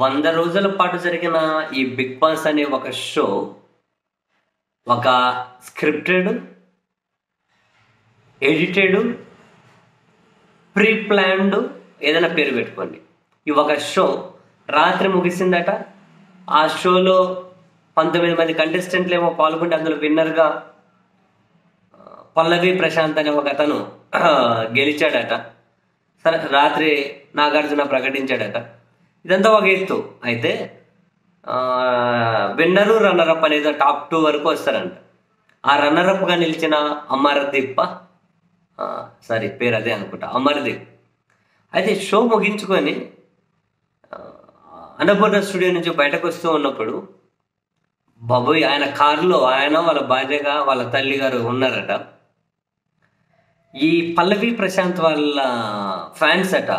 వంద రోజుల పాటు జరిగిన ఈ బిగ్ బాస్ అనే ఒక షో ఒక స్క్రిప్టెడ్ ఎడిటెడ్ ప్రీ ప్లాన్డ్ ఏదైనా పేరు పెట్టుకోండి. ఈ ఒక షో రాత్రి ముగిసిందట. ఆ షోలో పంతొమ్మిది మంది కంటెస్టెంట్లు ఏమో పాల్గొంటే అందులో విన్నర్గా పల్లవి ప్రశాంత్ అనే ఒక అతను గెలిచాడట. సరే రాత్రి నాగార్జున ప్రకటించాడట. ఇదంతా ఒక ఎత్తు. అయితే విన్నరు రన్నరప్ అనేది టాప్ టూ వరకు వస్తారంట. ఆ రన్నరప్గా నిలిచిన అమర్దీప్ సారీ పేరు అదే అనుకుంటా అమర్దీప్. అయితే షో ముగించుకొని అన్నపూర్ణ స్టూడియో నుంచి బయటకు వస్తూ ఉన్నప్పుడు బాబోయ్ ఆయన కారులో ఆయన వాళ్ళ భార్యగా వాళ్ళ తల్లి గారు ఉన్నారట. ఈ పల్లవి ప్రశాంత్ వాళ్ళ ఫ్యాన్స్ అట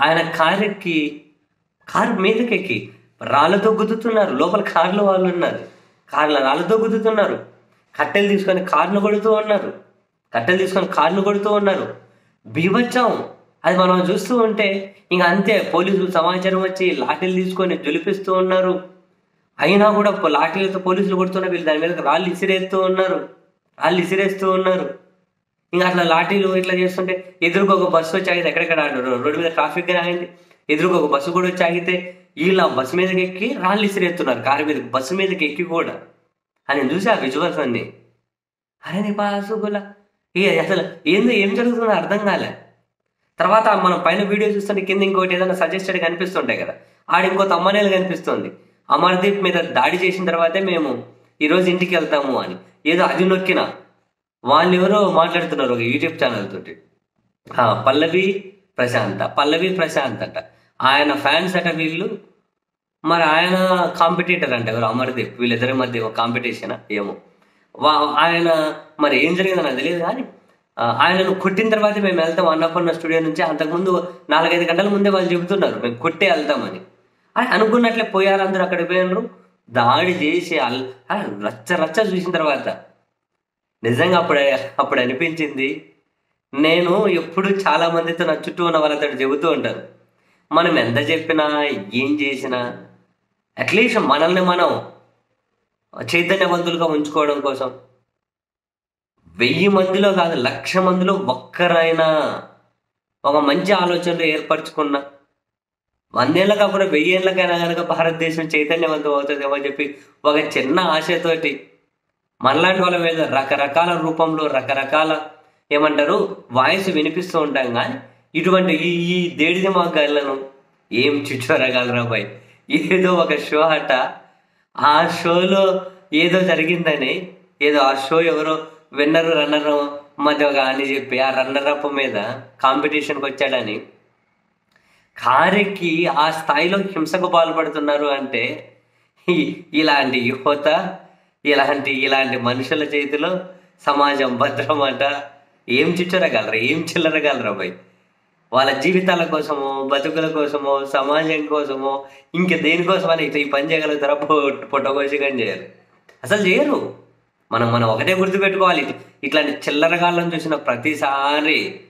ఆయన కారెక్కి ఎక్కి కారు మీదకెక్కి రాళ్ళతో గుద్దుతున్నారు. లోపల కారులో వాళ్ళు ఉన్నారు. కార్ల రాళ్ళతో గుద్దుతున్నారు. కట్టెలు తీసుకొని కార్లు కొడుతూ ఉన్నారు. కట్టెలు తీసుకొని కార్లు కొడుతూ ఉన్నారు. బీభత్సం. అది మనం చూస్తూ ఉంటే ఇంక అంతే పోలీసులు సమాచారం వచ్చి లాఠీలు తీసుకొని జులిపిస్తూ ఉన్నారు. అయినా కూడా లాఠీలతో పోలీసులు కొడుతున్న వీళ్ళు దాని మీద రాళ్ళు ఇసిరేస్తూ ఉన్నారు. రాళ్ళు ఇసిరేస్తూ ఉన్నారు. ఇంకా అట్లా లాఠీలు ఇట్లా చేస్తుంటే ఎదురుకు ఒక బస్సు వచ్చి ఆగితే ఎక్కడెక్కడ రోడ్డు మీద ట్రాఫిక్ ఆగింది. ఎదురుకు ఒక బస్సు కూడా వచ్చి ఆగితే వీళ్ళు ఆ బస్సు మీదకి ఎక్కి రాళ్ళు ఇసిరేస్తున్నారు. కారు మీద బస్సు మీదకి ఎక్కి కూడా. అని చూసి ఆ విజువల్స్ అన్ని. అరే నీ పాసుగుల ఏ అసలు ఏందో ఏం జరుగుతుందో అర్థం కాలే. తర్వాత మనం పైన వీడియో చూస్తుంటే కింద ఇంకోటి ఏదైనా సజెస్టెడ్ కనిపిస్తుంటాయి కదా. ఆడ ఇంకో తమ్మనేలు కనిపిస్తుంది. అమర్దీప్ మీద దాడి చేసిన తర్వాతే మేము ఈరోజు ఇంటికి వెళ్తాము అని. ఏదో అది నొక్కిన. వాళ్ళు ఎవరో మాట్లాడుతున్నారు ఒక యూట్యూబ్ ఛానల్ తోటి. పల్లవి ప్రశాంత. పల్లవి ప్రశాంత్ అంట. ఆయన ఫ్యాన్స్ అట వీళ్ళు. మరి ఆయన కాంపిటేటర్ అంట ఎవరు? అమర్దీప్. వీళ్ళిద్దరి మధ్య ఒక కాంపిటీషన్? ఏమో. వా ఆయన మరి ఏం జరిగిందో నాకు తెలియదు కానీ ఆయనను కొట్టిన తర్వాత మేము వెళ్తాం అన్నపూర్ణ స్టూడియో నుంచి. అంతకుముందు నాలుగైదు గంటల ముందే వాళ్ళు చెబుతున్నారు మేము కొట్టే వెళ్తామని. అని అనుకున్నట్లే పోయారు అందరూ అక్కడ పోయినరు. దాడి చేసి అల్ రచ్చ రచ్చ చూసిన తర్వాత నిజంగా అప్పుడు అప్పుడు అనిపించింది. నేను ఎప్పుడు చాలా మందితో నా చుట్టూ ఉన్న వాళ్ళతో చెబుతూ ఉంటాను మనం ఎంత చెప్పినా ఏం చేసినా అట్లీస్ట్ మనల్ని మనం చైతన్యవంతులుగా ఉంచుకోవడం కోసం. వెయ్యి మందిలో కాదు లక్ష మందిలో ఒక్కరైనా ఒక మంచి ఆలోచనలు ఏర్పరచుకున్న. వందేళ్ళ కాకుండా వెయ్యేళ్ళకైనా కనుక భారతదేశం చైతన్యవంతం అవుతుందేమో అని చెప్పి ఒక చిన్న ఆశతోటి మనలాంటి వాళ్ళ మీద రకరకాల రూపంలో రకరకాల ఏమంటారు వాయిస్ వినిపిస్తూ ఉంటాం కానీ ఇటువంటి ఈ ఈ దేడిది మా గల్లను ఏం చిచ్చోరగలరా బాయ్. ఏదో ఒక షో అట. ఆ షోలో ఏదో జరిగిందని ఏదో ఆ షో ఎవరో విన్నరు రన్నర్ మధ్య ఒక అని చెప్పి ఆ రన్నర్ అప్ మీద కాంపిటీషన్కి వచ్చాడని. కారెక్కి ఆ స్థాయిలో హింసకు పాల్పడుతున్నారు అంటే ఇలాంటి యువత ఇలాంటి ఇలాంటి మనుషుల చేతిలో సమాజం భద్రమంట. ఏం చిచ్చరగలరా ఏం చిల్లరగలరా భయ్ వాళ్ళ జీవితాల కోసమో బతుకుల కోసమో సమాజం కోసమో ఇంక దేనికోసమని ఇట్లా ఈ పని చేయగలుగుతారా? పొట్టకోసికం చేయరు. అసలు చేయరు. మనం మనం ఒకటే గుర్తుపెట్టుకోవాలి. ఇట్లాంటి చిల్లరగాళ్ళని చూసిన ప్రతిసారి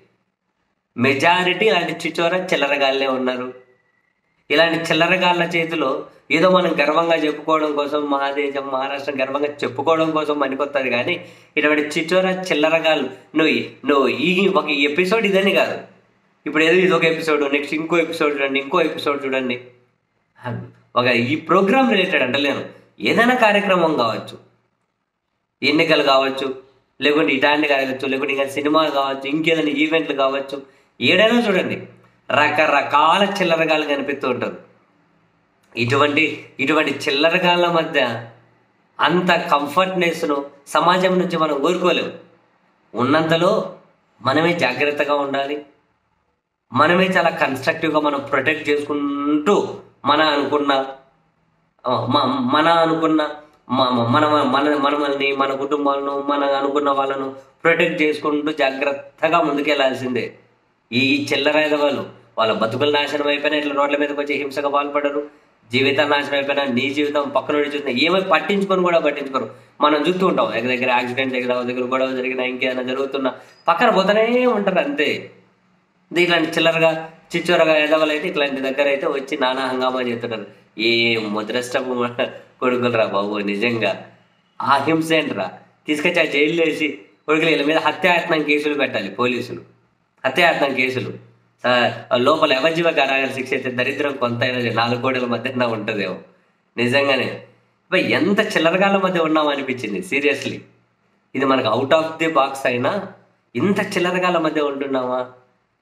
మెజారిటీ ఇలాంటి చిచ్చోర చిల్లరగాళ్ళే ఉన్నారు. ఇలాంటి చిల్లరగాళ్ళ చేతిలో ఏదో మనం గర్వంగా చెప్పుకోవడం కోసం మా దేశం గర్వంగా చెప్పుకోవడం కోసం పనికొస్తుంది కానీ ఇటువంటి చిచ్చోర చిల్లరగాళ్ళు నువ్వు నువ్వు ఈ ఒక ఎపిసోడ్ ఇదని కాదు. ఇప్పుడు ఏదో ఇది ఒక ఎపిసోడ్ నెక్స్ట్ ఇంకో ఎపిసోడ్ చూడండి ఇంకో ఎపిసోడ్ చూడండి. ఒక ఈ ప్రోగ్రామ్ రిలేటెడ్ అంటలేను ఏదైనా కార్యక్రమం కావచ్చు. ఎన్నికలు కావచ్చు లేకుంటే ఇటాంటి కావచ్చు లేకుంటే ఇంకా సినిమాలు కావచ్చు ఇంకేదైనా ఈవెంట్లు కావచ్చు. ఏడైనా చూడండి. రకరకాల చిల్లరగాలు కనిపిస్తూ ఉంటుంది. ఇటువంటి ఇటువంటి చిల్లరగాళ్ళ మధ్య అంత కంఫర్ట్నెస్ను సమాజం నుంచి మనం కోరుకోలేము. ఉన్నంతలో మనమే జాగ్రత్తగా ఉండాలి. మనమే చాలా కన్స్ట్రక్టివ్గా మనం ప్రొటెక్ట్ చేసుకుంటూ మన అనుకున్న మ- మన అనుకున్న మ- మన మన మనల్ని మన కుటుంబాలను మన అనుకున్న వాళ్ళను ప్రొటెక్ట్ చేసుకుంటూ జాగ్రత్తగా ముందుకెళ్ళాల్సిందే. ఈ చిల్లరైన వాళ్ళు వాళ్ళ బతుకులు నాశనం అయిపోయినా ఇట్లా రోడ్ల మీదకి వచ్చి హింసగా పాల్పడరు జీవితం నాశనం అయిపోయినా నీ జీవితం పక్కన చూసిన ఏమై పట్టించుకొని కూడా పట్టించుకోరు. మనం చూస్తూ ఉంటాం దగ్గర దగ్గర యాక్సిడెంట్ దగ్గర దగ్గర గొడవ జరిగినా ఇంకేదైనా జరుగుతున్నా పక్కన పోతూనే ఉంటారు అంతే. ఇట్లాంటి చిల్లరగా చిచ్చోరగా ఎదవలు అయితే ఇట్లాంటి దగ్గర అయితే వచ్చి నానా హంగామా చేస్తున్నారు. ఏ ముద్రష్టపు కొడుకులు రా బాబు నిజంగా. ఆ హింస ఏంట్రా? తీసుకొచ్చి ఆ జైలు వేసి కొడుకులు వీళ్ళ మీద హత్యాయత్నం కేసులు పెట్టాలి పోలీసులు. హత్యాయత్నం కేసులు. లోపల ఎవజీవ కారాగార శిక్ష అయితే దరిద్రం కొంతైనా నాలుగు కోడల మధ్యన ఉంటుందేమో. నిజంగానే. అబ్బా, ఎంత చిల్లరగాల మధ్య ఉన్నాం అనిపించింది సీరియస్లీ. ఇది మనకు అవుట్ ఆఫ్ ది బాక్స్ అయినా ఇంత చిల్లరగాల మధ్య ఉంటున్నావా?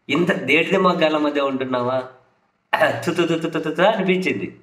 ఇంత దేడిది మగ్గాల మధ్య ఉంటున్నావా? తు అనిపించింది.